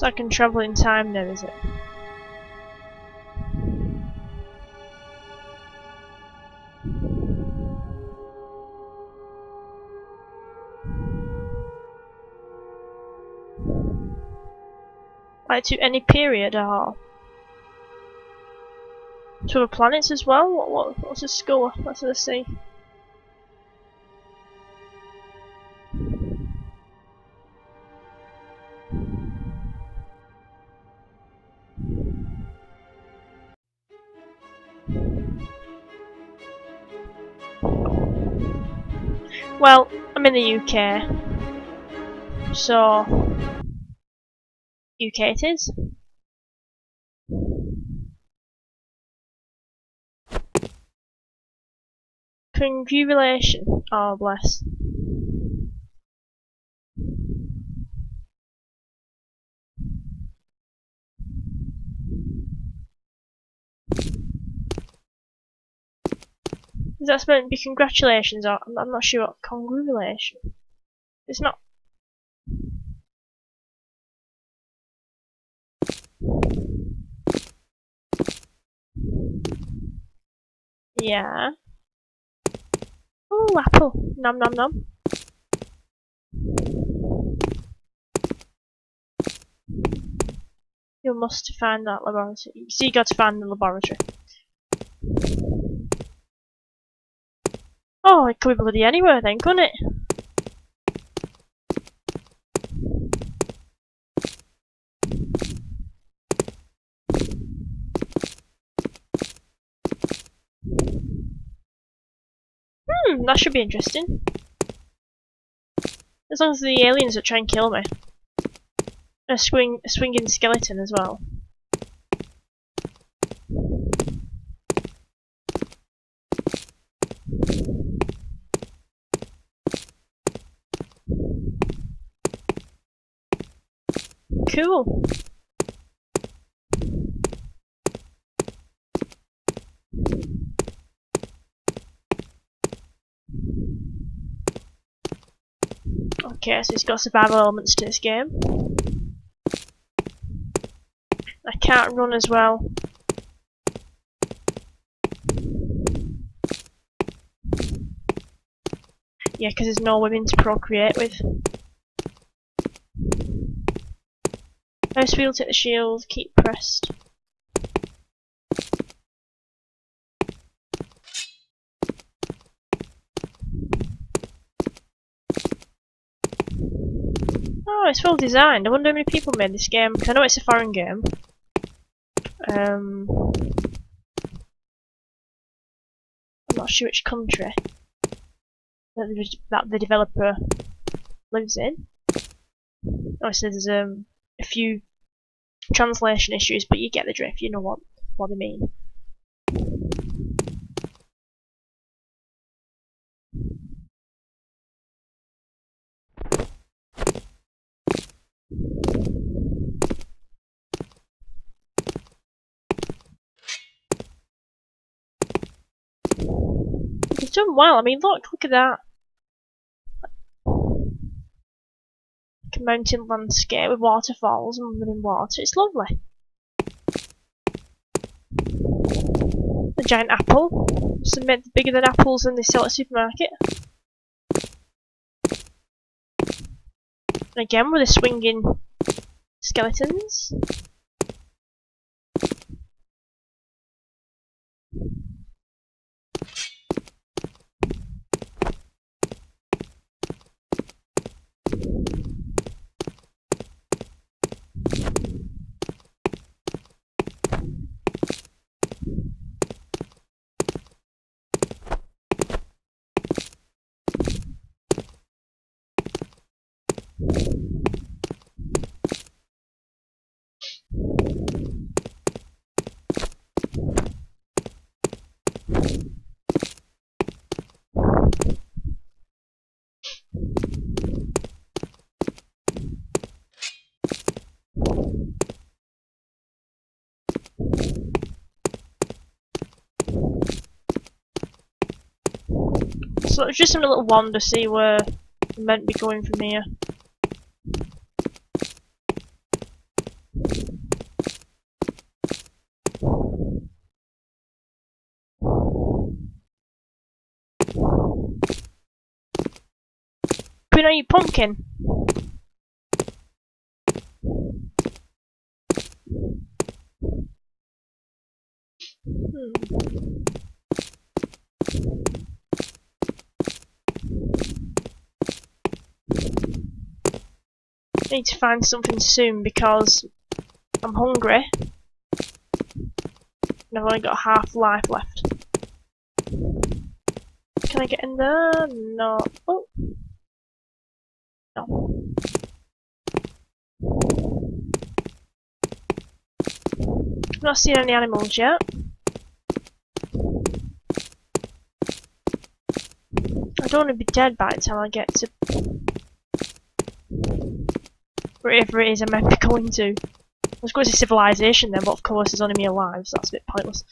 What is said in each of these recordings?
So I can travel in time then, is it? Like to any period or to the planets as well? What, what what's the score? Let's see. Well, I'm in the UK, so UK it is. Congratulations. Oh, bless. Is that supposed to be congratulations or I'm, I'm not sure what congratulations. It's not. Yeah. Oh, apple. Nom nom nom. You must find that laboratory. So you got to find the laboratory. Oh, it could be bloody anywhere then, couldn't it? Hmm, that should be interesting. As long as the aliens don't try and kill me. A swing, a swinging skeleton as well. Cool. Okay, so it's got survival elements to this game. I can't run as well. Yeah, because there's no women to procreate with. Mouse wheel, take the shield, keep pressed. Oh, it's well designed. I wonder how many people made this game. I know it's a foreign game. Um, I'm not sure which country that the, that the developer lives in. Obviously, there's um, a few translation issues, but you get the drift. You know what what they mean. It's done well. I mean, look, look at that. Like a mountain landscape with waterfalls and running water. It's lovely. A giant apple. Some bigger than apples than they sell at the supermarket. Again with the swinging skeletons. So it's just a little wander, see where I'm meant to be going from here. Put on your pumpkin? Hmm. Need to find something soon because I'm hungry. And I've only got half life left. Can I get in there? No. Oh. No. I've not seen any animals yet. I don't want to be dead by the time I get to wherever it is I might be going to. Was going to civilization then, but of course there's only me alive, so that's a bit pointless.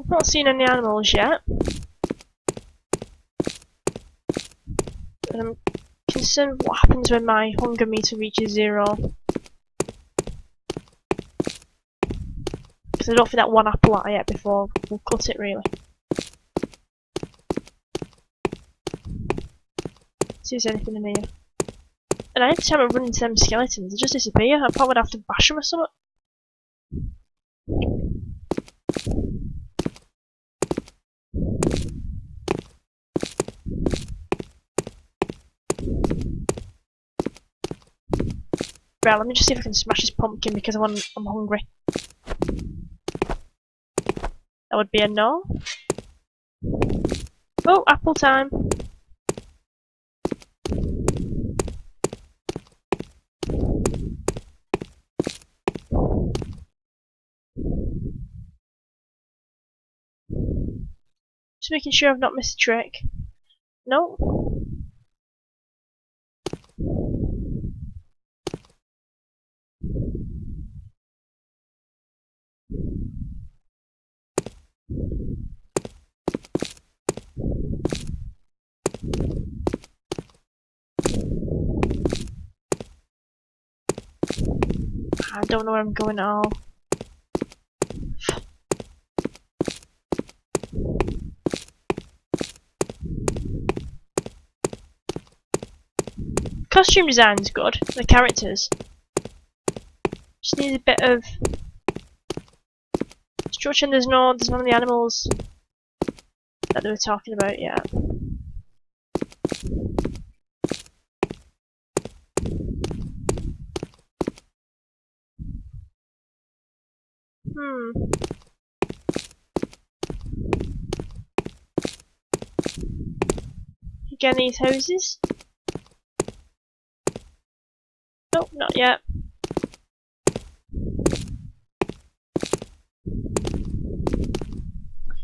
I've not seen any animals yet. Um, I'm concerned what happens when my hunger meter reaches zero. Because I don't think that one apple out yet before we'll cut it really. See if there's anything in here. And every time I run into them skeletons, they just disappear. I probably would have to bash them or something. Right, let me just see if I can smash this pumpkin because I'm, I'm hungry. That would be a no. Oh, apple time. Just making sure I've not missed a trick. No. I don't know where I'm going at all. Costume design's good, the characters. Just need a bit of structure and there's no there's none of the animals that they were talking about yet. Hmm. Again, these hoses. Nope, not yet.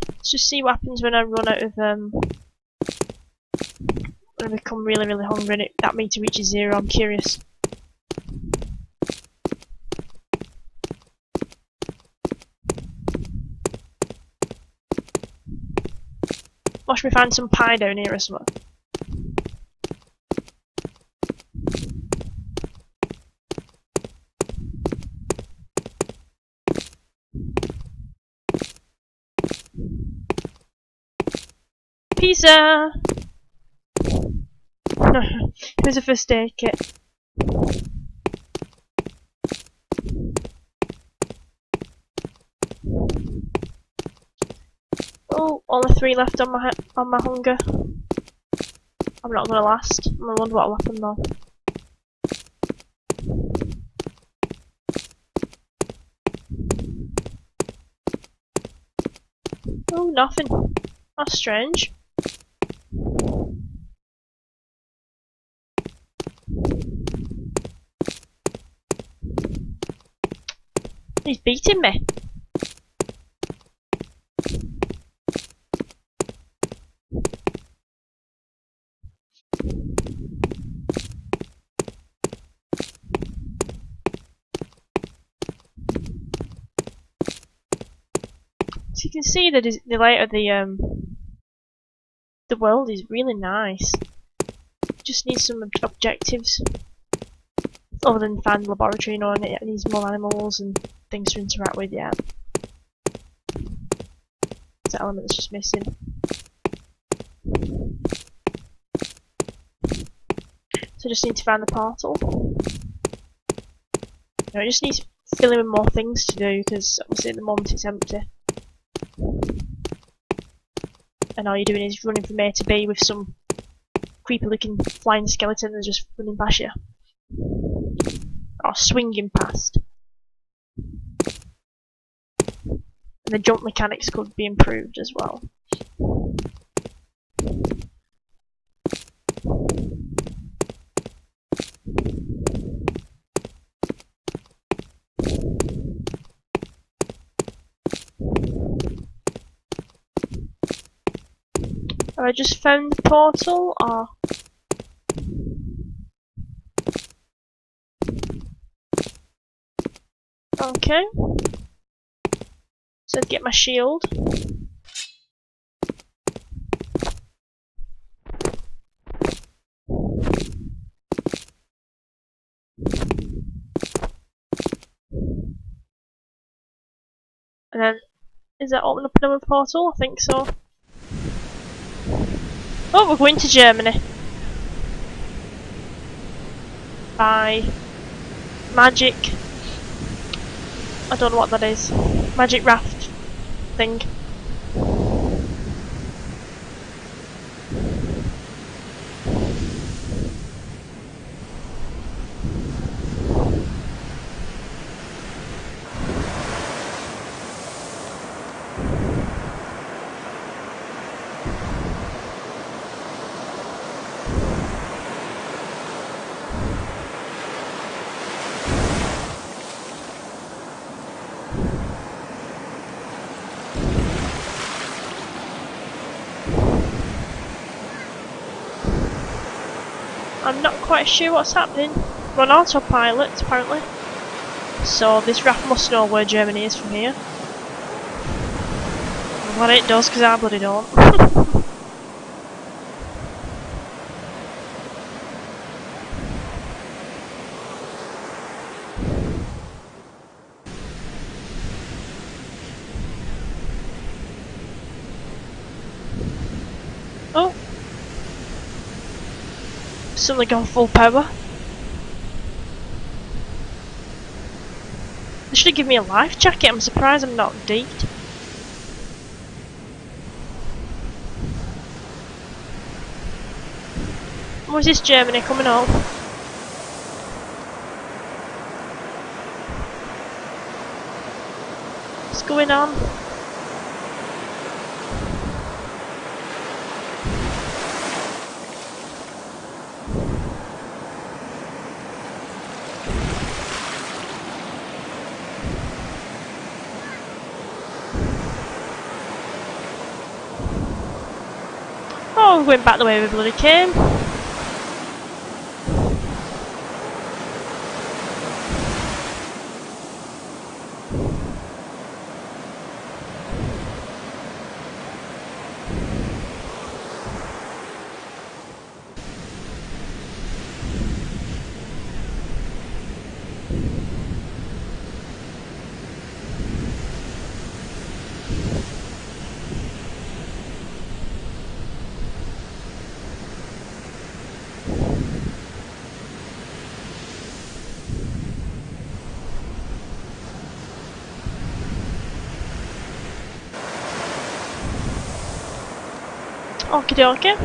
Let's just see what happens when I run out of um when I become really really hungry and it, that meter reaches zero, I'm curious. Watch me find some pie down here or something. Pizza! Here's a first aid kit. Oh, only three left on my on my hunger. I'm not gonna last. I wonder what'll happen though. Oh, nothing. That's strange. He's beating me. So you can see the, the light of the um, the world is really nice. Just need some ob objectives. Other than find the laboratory, you know, and it needs more animals and things to interact with, yeah. That element that's just missing. So I just need to find the portal. No, I just need to fill in with more things to do because obviously at the moment it's empty. And all you're doing is running from A to B with some creepy looking flying skeleton that's just running past you. Or swinging past. And the jump mechanics could be improved as well. Have I just found the portal or Okay. So i get my shield. And then, is that open up another portal? I think so. Oh, we're going to Germany. By magic. I don't know what that is. Magic raft thing. I'm not quite sure what's happening. On autopilot, apparently. So this raft must know where Germany is from here. Well, it does, because I bloody don't. oh! Suddenly gone full power. They should have given me a life jacket, I'm surprised I'm not deeked. Was this Germany coming on? What's going on? Oh, we went back the way we bloody came. Okie dokie.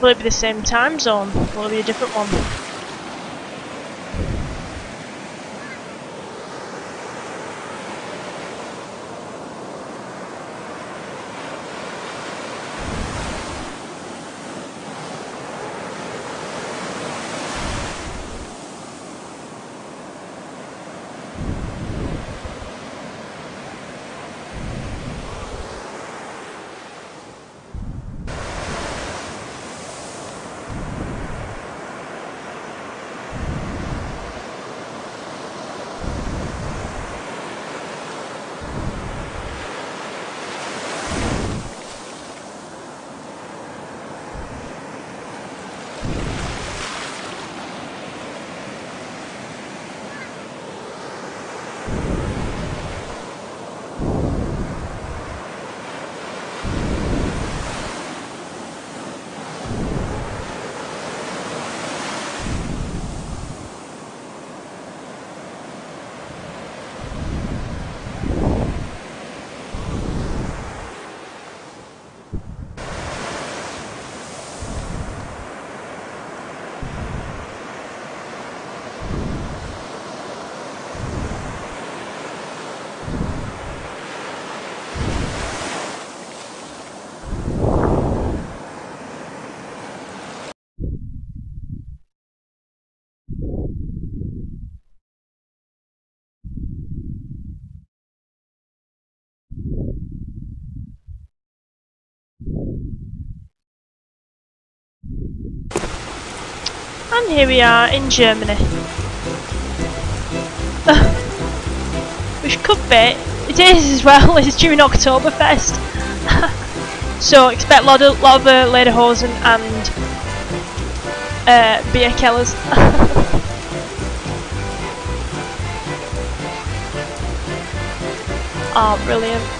Will it be the same time zone? Will it be a different one? And here we are in Germany. Which could be, it is as well, it's during Oktoberfest. so expect a lot of, lot of uh, lederhosen and uh, beer killers. oh, brilliant.